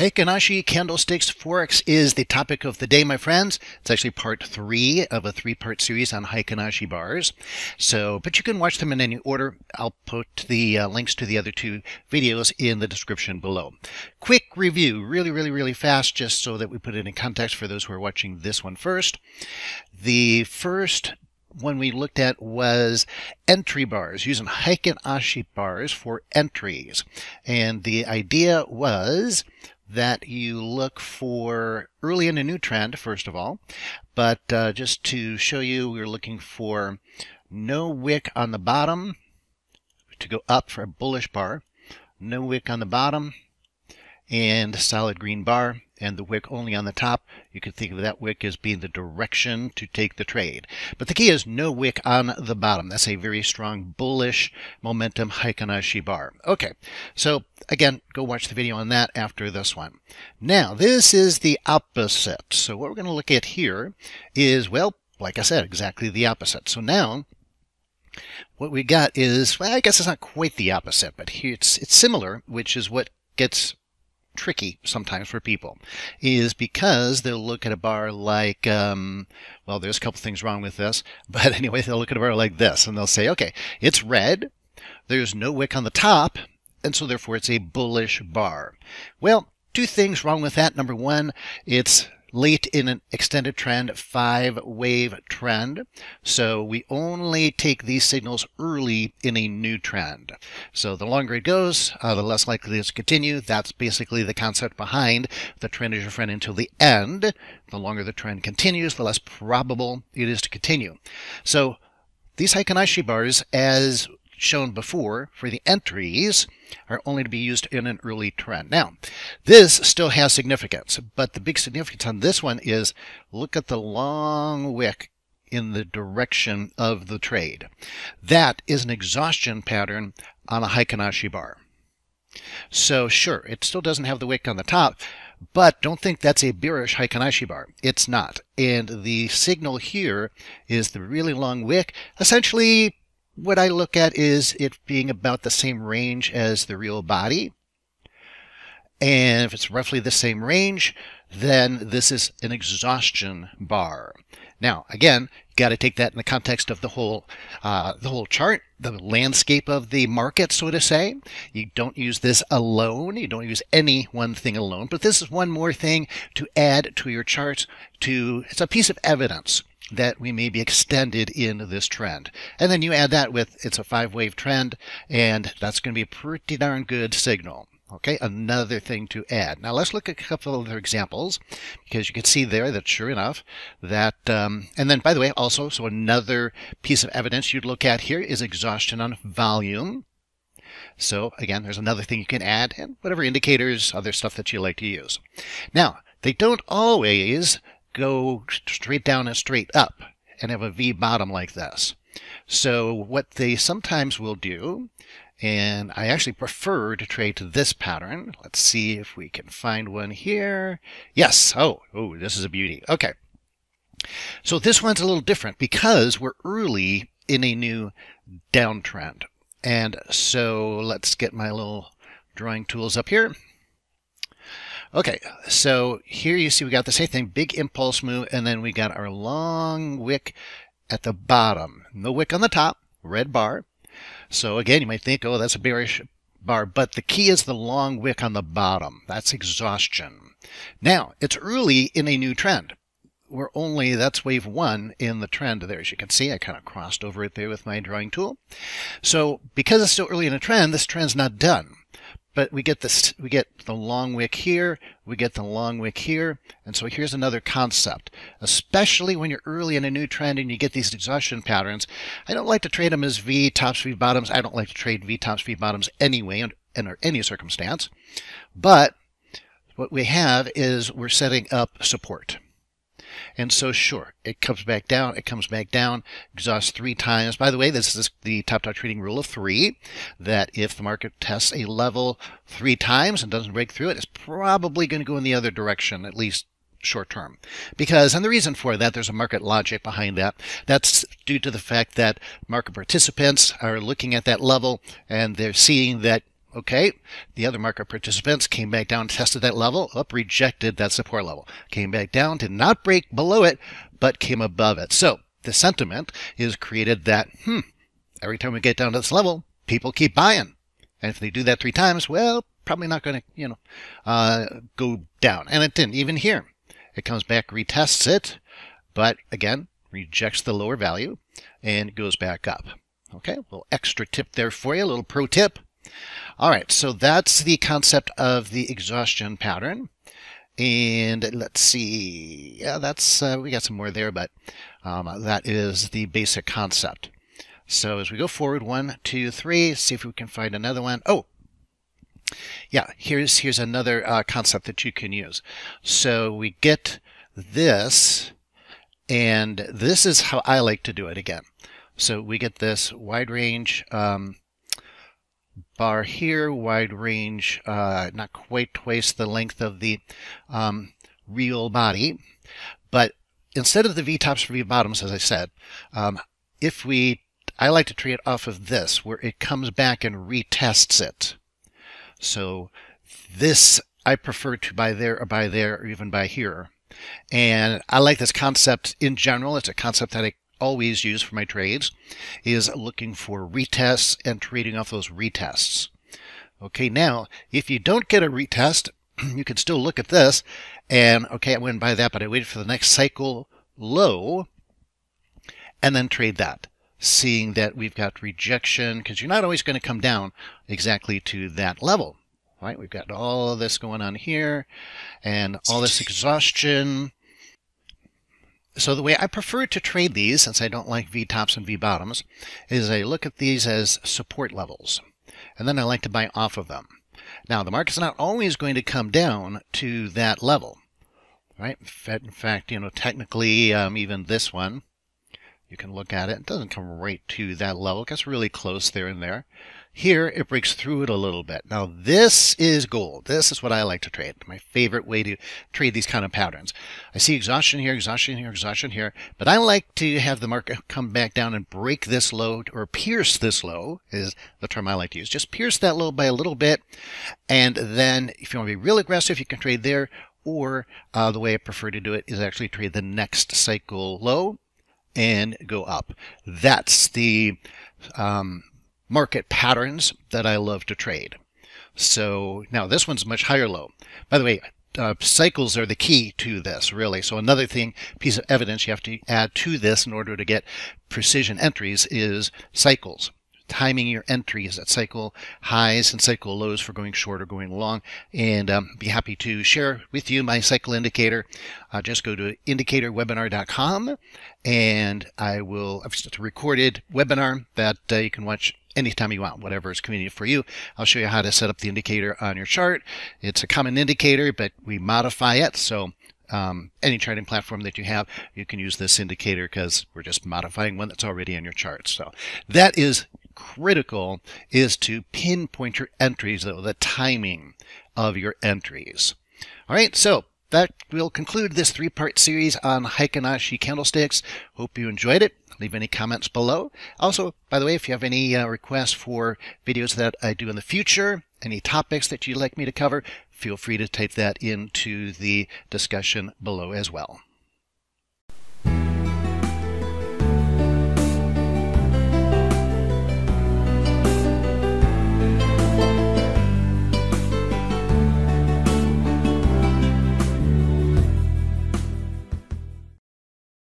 Heikin Ashi candlesticks forex is the topic of the day, my friends. It's actually part three of a three-part series on Heikin Ashi bars. So, but you can watch them in any order. I'll put the uh, links to the other two videos in the description below. Quick review, really, really, really fast, just so that we put it in context for those who are watching this one first. The first one we looked at was entry bars, using Heikin Ashi bars for entries. And the idea was that you look for early in a new trend, first of all. But uh, just to show you, we're looking for no wick on the bottom to go up for a bullish bar, no wick on the bottom, and solid green bar and the wick only on the top. You can think of that wick as being the direction to take the trade. But the key is no wick on the bottom. That's a very strong bullish momentum Heikin Ashi bar. Okay, so again, go watch the video on that after this one. Now, this is the opposite. So what we're going to look at here is, well, like I said, exactly the opposite. So now, what we got is, well, I guess it's not quite the opposite, but here it's, it's similar, which is what gets tricky sometimes for people is because they'll look at a bar like, um, well, there's a couple things wrong with this, but anyway, they'll look at a bar like this and they'll say, okay, it's red, there's no wick on the top, and so therefore it's a bullish bar. Well, two things wrong with that. Number one, it's late in an extended trend, five wave trend. So we only take these signals early in a new trend. So the longer it goes, uh, the less likely it is to continue. That's basically the concept behind the trend is your friend until the end. The longer the trend continues, the less probable it is to continue. So these Heikin Ashi bars, as shown before for the entries are only to be used in an early trend. Now, this still has significance, but the big significance on this one is look at the long wick in the direction of the trade. That is an exhaustion pattern on a Heikin Ashi bar. So sure, it still doesn't have the wick on the top, but don't think that's a bearish Heikin Ashi bar. It's not. And the signal here is the really long wick, essentially what I look at is it being about the same range as the real body. And if it's roughly the same range, then this is an exhaustion bar. Now, again, got to take that in the context of the whole, uh, the whole chart, the landscape of the market, so to say. You don't use this alone. You don't use any one thing alone. But this is one more thing to add to your charts. To it's a piece of evidence that we may be extended in this trend. And then you add that with it's a five wave trend, and that's going to be a pretty darn good signal. Okay, another thing to add. Now let's look at a couple other examples because you can see there that sure enough that, um, and then by the way, also, so another piece of evidence you'd look at here is exhaustion on volume. So again, there's another thing you can add and whatever indicators, other stuff that you like to use. Now, they don't always go straight down and straight up and have a V bottom like this. So what they sometimes will do, and I actually prefer to trade to this pattern. Let's see if we can find one here. Yes. Oh, oh, this is a beauty. Okay. So this one's a little different because we're early in a new downtrend. And so let's get my little drawing tools up here. Okay, so here you see we got the same thing, big impulse move, and then we got our long wick at the bottom. No wick on the top, red bar. So again, you might think, oh, that's a bearish bar, but the key is the long wick on the bottom. That's exhaustion. Now, it's early in a new trend. We're only, that's wave one in the trend there. As you can see, I kind of crossed over it there with my drawing tool. So because it's still early in a trend, this trend's not done but we get this we get the long wick here we get the long wick here and so here's another concept. Especially when you're early in a new trend and you get these exhaustion patterns i don't like to trade them as v tops v bottoms. I don't like to trade v tops v bottoms anyway under any circumstance. But what we have is we're setting up support and so, sure, it comes back down, it comes back down, exhausts three times. By the way, this is the top dog trading rule of three that if the market tests a level three times and doesn't break through it, it's probably going to go in the other direction, at least short term. Because, and the reason for that, there's a market logic behind that. That's due to the fact that market participants are looking at that level and they're seeing that Okay, the other market participants came back down, tested that level, up, rejected that support level. Came back down, did not break below it, but came above it. So the sentiment is created that, hmm, every time we get down to this level, people keep buying. And if they do that three times, well, probably not going to, you know, uh, go down. And it didn't even here. It comes back, retests it, but again, rejects the lower value and goes back up. Okay, a little extra tip there for you, a little pro tip. All right, so that's the concept of the exhaustion pattern. And let's see, yeah, that's, uh, we got some more there, but um, that is the basic concept. So as we go forward, one, two, three, see if we can find another one. Oh, yeah, here's here's another uh, concept that you can use. So we get this, and this is how I like to do it again. So we get this wide range um, bar here, wide range, uh, not quite twice the length of the um, real body, but instead of the V tops for V bottoms, as I said, um, if we, I like to trade off of this, where it comes back and retests it. So this I prefer to buy there or buy there or even buy here. And I like this concept in general. It's a concept that I always use for my trades is looking for retests and trading off those retests. Okay, now if you don't get a retest, you can still look at this and okay, I went buy that, but I waited for the next cycle low and then trade that seeing that we've got rejection because you're not always going to come down exactly to that level. Right? We've got all this going on here and all this exhaustion. So the way I prefer to trade these, since I don't like V tops and V bottoms, is I look at these as support levels. And then I like to buy off of them. Now, the market's not always going to come down to that level. Right? In fact, you know, technically, um, even this one, you can look at it. It doesn't come right to that level. It gets really close there and there. Here, it breaks through it a little bit. Now, this is gold. This is what I like to trade. My favorite way to trade these kind of patterns. I see exhaustion here, exhaustion here, exhaustion here, but I like to have the market come back down and break this low or pierce this low is the term I like to use. Just pierce that low by a little bit. And then if you want to be real aggressive, you can trade there. Or uh, the way I prefer to do it is actually trade the next cycle low and go up. That's the um, market patterns that I love to trade. So now this one's much higher low. By the way, uh, cycles are the key to this, really. So another thing, piece of evidence you have to add to this in order to get precision entries is cycles timing your entries at cycle highs and cycle lows for going short or going long. And um, be happy to share with you my cycle indicator. Uh, just go to indicatorwebinar.com and I will, I've just a recorded webinar that uh, you can watch anytime you want, whatever is convenient for you. I'll show you how to set up the indicator on your chart. It's a common indicator, but we modify it. So um, any charting platform that you have, you can use this indicator because we're just modifying one that's already in your chart. So that is critical is to pinpoint your entries, though, the timing of your entries. All right, so that will conclude this three-part series on Heikin Ashi candlesticks. Hope you enjoyed it. Leave any comments below. Also, by the way, if you have any uh, requests for videos that I do in the future, any topics that you'd like me to cover, feel free to type that into the discussion below as well.